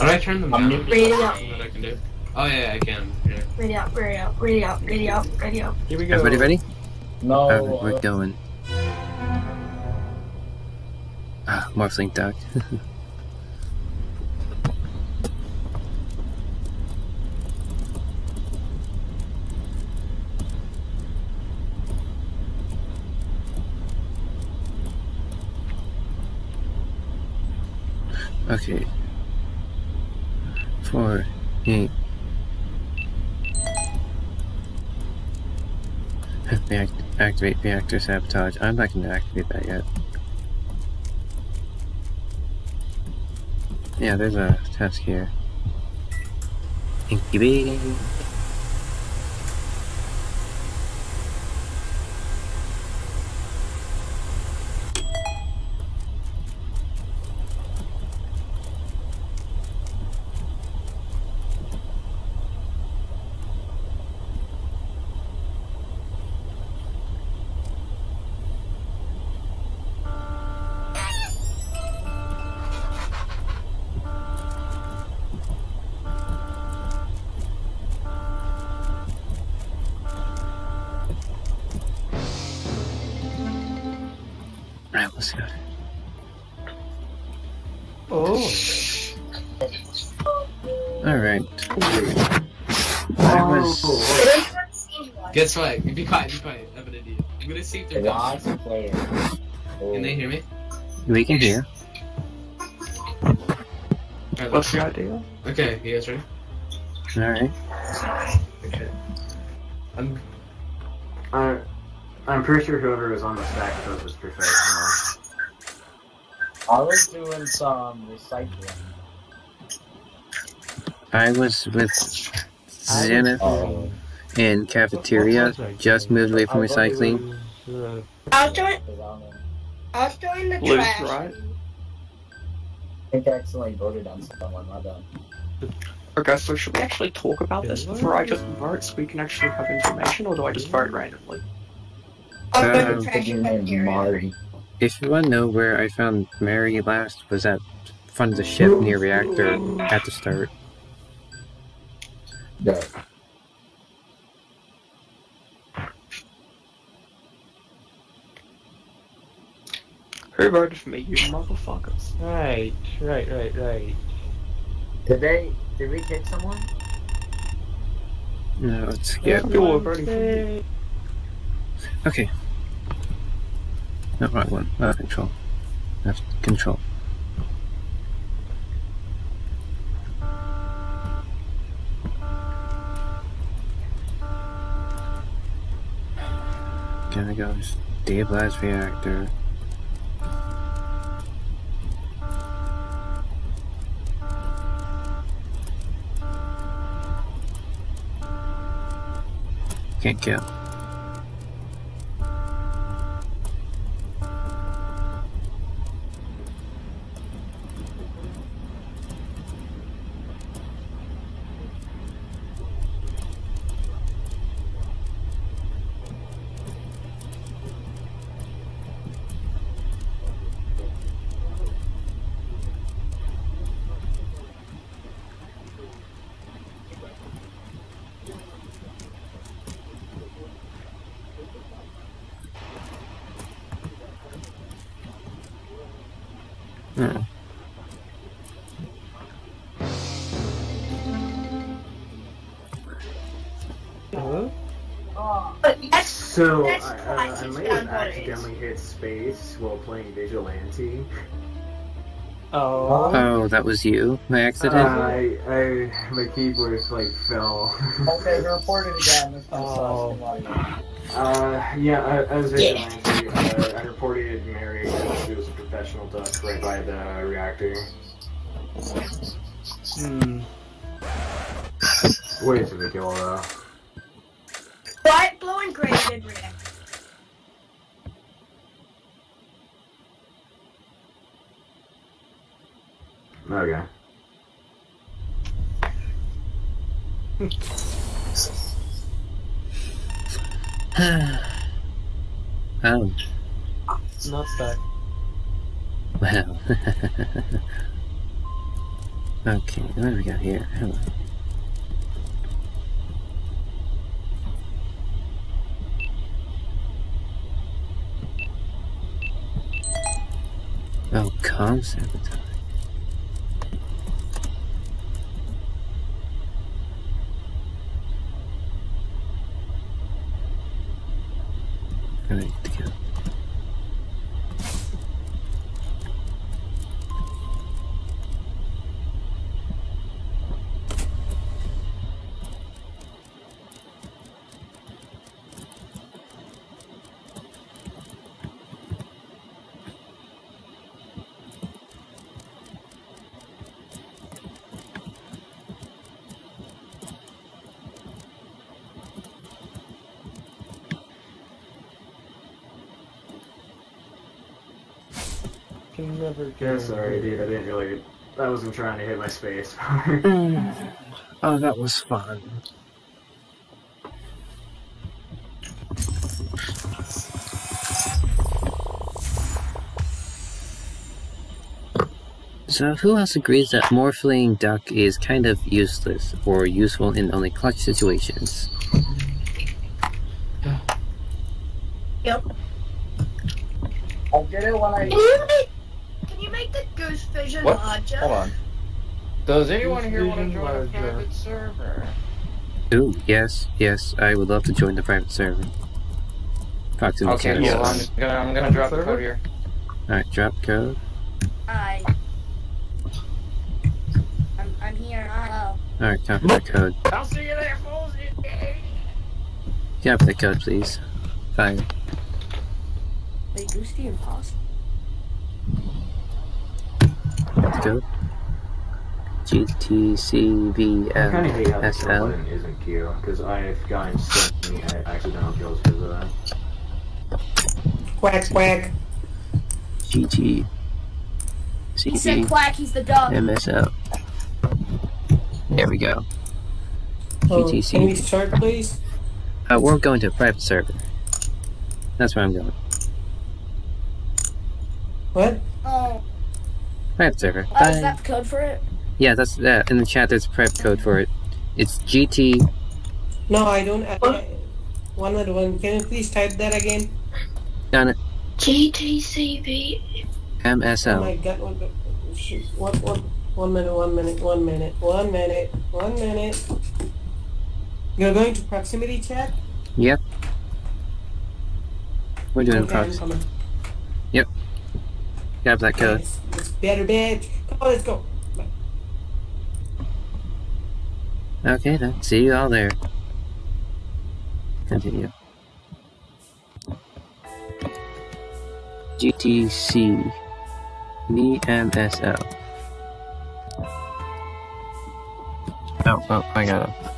How do I turn them I'm down? new. Ready up, I can do? Oh yeah, I can. Yeah. ready up, ready up, ready up, ready up, ready up. Here we go. Everybody ready? No. Alright, we're uh, going. Ah, Morphling Duck. okay. Four, eight. Activate reactor sabotage. I'm not going to activate that yet. Yeah, there's a task here. Incubating. Alright, let's go. Oh. Alright. That oh. was. Guess what? Be quiet, be quiet. I'm an idiot. I'm gonna see if they're done. Lots of players. Oh. Can they hear me? We can hear. Alright, What's the idea? Okay, you guys ready? Alright. Okay. I'm, I, I'm pretty sure whoever was on the stack with us was professional. I was doing some recycling. I was with Zenith Oh. in cafeteria. Just moved away from recycling. I was doing, because I'm in- I was doing the Blues, trash. right? I think I accidentally voted on someone. My bad. Okay, so should we actually talk about this before I just vote so we can actually have information, or do I just vote randomly? I was doing Um, the I trash think in your name's cafeteria. Mari. If you want to know where I found Mary last, was at front of the ship near reactor at the start. Yeah. Who voted for me, you motherfuckers? Right, right, right, right. Did they? Did we kick someone? No, let's skip. You were voting for me. Okay. No, right one. Uh, control. That's control. Gonna go stabilize reactor. Can't kill. But that's, So, That's I, twice I, I might have accidentally hit space while playing Vigilante. Oh. Oh, that was you by Uh, accident? I, I, my keyboard like fell. Okay, report it again. This time Oh. Uh, yeah, I, I was Vigilante. Uh, I reported Mary professional duck right by the reactor. Hmm. Way to the kill though. white, blue, and gray did react. Okay. oh, Not that. Well. Okay, what do we got here? Hello. Oh, com sabotage. Ready to go. Can never Yeah, go. sorry, dude. I didn't really. I wasn't trying to hit my space. Mm. Oh, that was fun. So, who else agrees that Morphling Duck is kind of useless or useful in only clutch situations? Yep. I did it when I. Can you make, can you make the goose vision What? larger? Hold on. Does anyone here want to Vision join a private server? Ooh, yes, yes, I would love to join the private server. Proximity Okay, server. well, I'm Yes. gonna, I'm gonna drop the code here. Alright, drop code. Hi. I'm, I'm here. Hello. Alright, copy that code. I'll see you there, fools! Copy that code, please. Fire. Wait, Goose the imposter? Let's go. I kind of hate how the kill GTCVMSL. button isn't Q, because I've gotten so many accidental kills because of that. Quack, quack. GT. He said quack, he's the dog. MSL. There we go. Oh, GTC. can we start, please? Uh, we're going to a private server. That's where I'm going. What? Oh, Private server. oh, is Bye. that the code for it? Yeah, that's that. In the chat, there's a private code for it. It's GT. No, I don't. I, I, one minute, one. Can you please type that again? Done it. GTCB. Oh MSL. my god, one, one, one, one minute, one minute, one minute, one minute, one minute. You're going to proximity chat? Yep. We're doing Okay, I'm Grab that code. Better, bitch. Come on, let's go. Okay then. See you all there. Continue. GTC VMSL. Oh, oh, I gotta